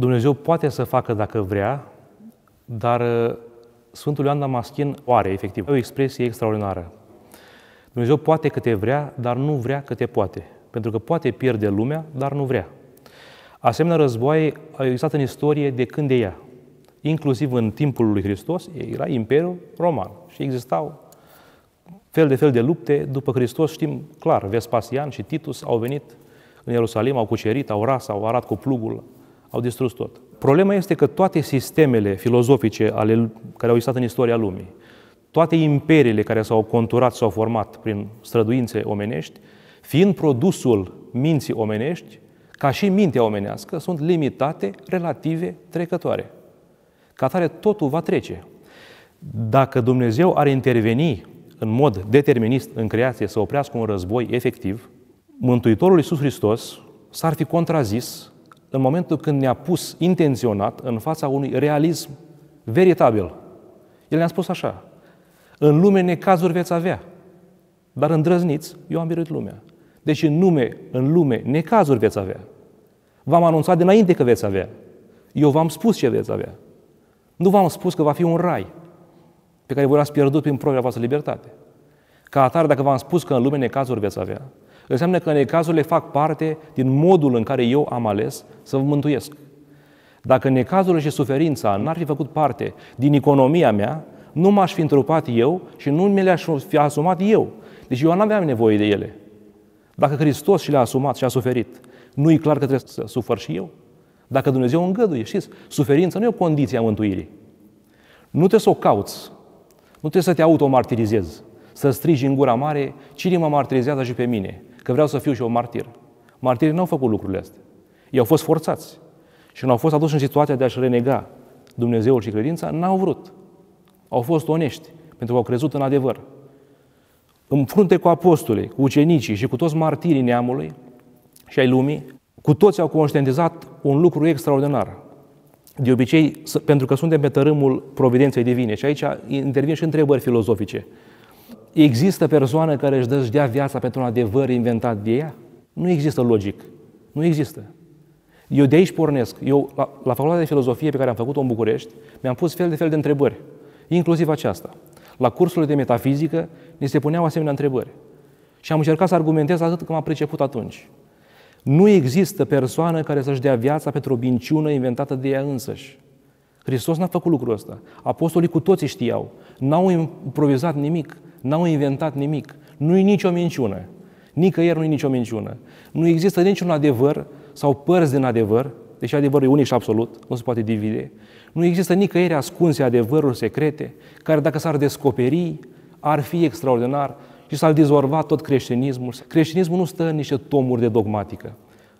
Dumnezeu poate să facă dacă vrea, dar uh, Sfântul Ioan Damaschin o are, efectiv, o expresie extraordinară. Dumnezeu poate câte vrea, dar nu vrea câte poate. Pentru că poate pierde lumea, dar nu vrea. Asemenea războaie au existat în istorie de când de ea. Inclusiv în timpul lui Hristos era Imperiul Roman și existau fel de fel de lupte. După Hristos știm clar, Vespasian și Titus au venit în Ierusalim, au cucerit, au ras, au arat cu plugul, au distrus tot. Problema este că toate sistemele filozofice ale, care au existat în istoria lumii, toate imperiile care s-au conturat, s-au format prin străduințe omenești, fiind produsul minții omenești, ca și mintea omenească, sunt limitate, relative, trecătoare. Ca tare, totul va trece. Dacă Dumnezeu ar interveni în mod determinist în creație să oprească un război efectiv, Mântuitorul Iisus Hristos s-ar fi contrazis în momentul când ne-a pus intenționat în fața unui realism veritabil. El ne-a spus așa, în lume necazuri veți avea, dar îndrăzniți, eu am biruit lumea. Deci în, lume, în lume necazuri veți avea. V-am anunțat dinainte că veți avea. Eu v-am spus ce veți avea. Nu v-am spus că va fi un rai pe care voi l-ați pierdut prin propria voastră libertate. Ca atare, dacă v-am spus că în lume necazuri veți avea, înseamnă că necazurile fac parte din modul în care eu am ales să vă mântuiesc. Dacă necazurile și suferința n-ar fi făcut parte din economia mea, nu m-aș fi întrupat eu și nu mi le-aș fi asumat eu. Deci eu nu aveam nevoie de ele. Dacă Hristos și le-a asumat și a suferit, nu e clar că trebuie să sufăr și eu? Dacă Dumnezeu îngăduie, știți, suferința nu e o condiție a mântuirii. Nu trebuie să o cauți, nu trebuie să te automartirizezi, să strigi în gura mare, cine mă martirizează și pe mine, că vreau să fiu și eu martir. Martirii nu au făcut lucrurile astea. Ei au fost forțați. Și când au fost aduși în situația de a-și renega Dumnezeul și credința, n-au vrut. Au fost onești, pentru că au crezut în adevăr. În frunte cu apostolii, cu ucenicii și cu toți martirii neamului și ai lumii, cu toți au conștientizat un lucru extraordinar. De obicei, pentru că suntem pe tărâmul providenței divine și aici intervin și întrebări filozofice. Există persoană care își dă dea viața pentru un adevăr inventat de ea? Nu există logic. Nu există. Eu de aici pornesc. Eu, la, la facultatea de filozofie pe care am făcut-o în București, mi-am pus fel de fel de întrebări, inclusiv aceasta. La cursurile de metafizică ni se puneau asemenea întrebări. Și am încercat să argumentez atât cum am priceput atunci. Nu există persoană care să-și dea viața pentru o binciună inventată de ea însăși. Hristos n-a făcut lucrul ăsta. Apostolii cu toții știau. N-au improvizat nimic, n-au inventat nimic. Nu e nicio minciună. Nicăieri nu e nicio minciună. Nu există niciun adevăr sau părți din adevăr, deși adevărul e unic și absolut, nu se poate divide. Nu există nicăieri ascunse adevăruri secrete, care dacă s-ar descoperi, ar fi extraordinar și s-ar dizolva tot creștinismul. Creștinismul nu stă în niște tomuri de dogmatică.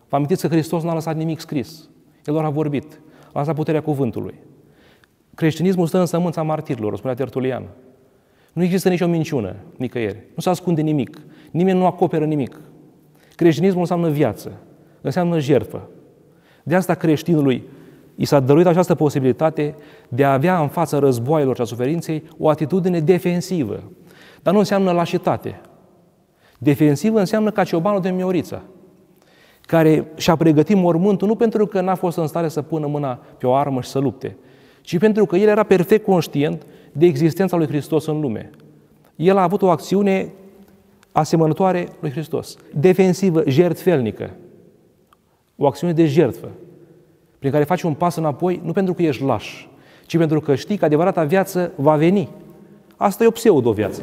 Vă amintiți că Hristos n-a lăsat nimic scris. El doar a vorbit. A lăsat puterea cuvântului. Creștinismul stă în sămânța martirilor, spunea Tertulian. Nu există nicio minciună, nicăieri. Nu se ascunde nimic. Nimeni nu acoperă nimic. Creștinismul înseamnă viață, înseamnă jertfă. De asta creștinului i s-a dăruit această posibilitate de a avea în fața războaielor și a suferinței o atitudine defensivă. Dar nu înseamnă lașitate. Defensivă înseamnă ca ciobanul de Miorița, care și-a pregătit mormântul nu pentru că n-a fost în stare să pună mâna pe o armă și să lupte, ci pentru că el era perfect conștient de existența lui Hristos în lume. El a avut o acțiune asemănătoare lui Hristos, defensivă, jertfelnică, o acțiune de jertfă, prin care faci un pas înapoi, nu pentru că ești laș, ci pentru că știi că adevărata viață va veni. Asta e o pseudo-viață.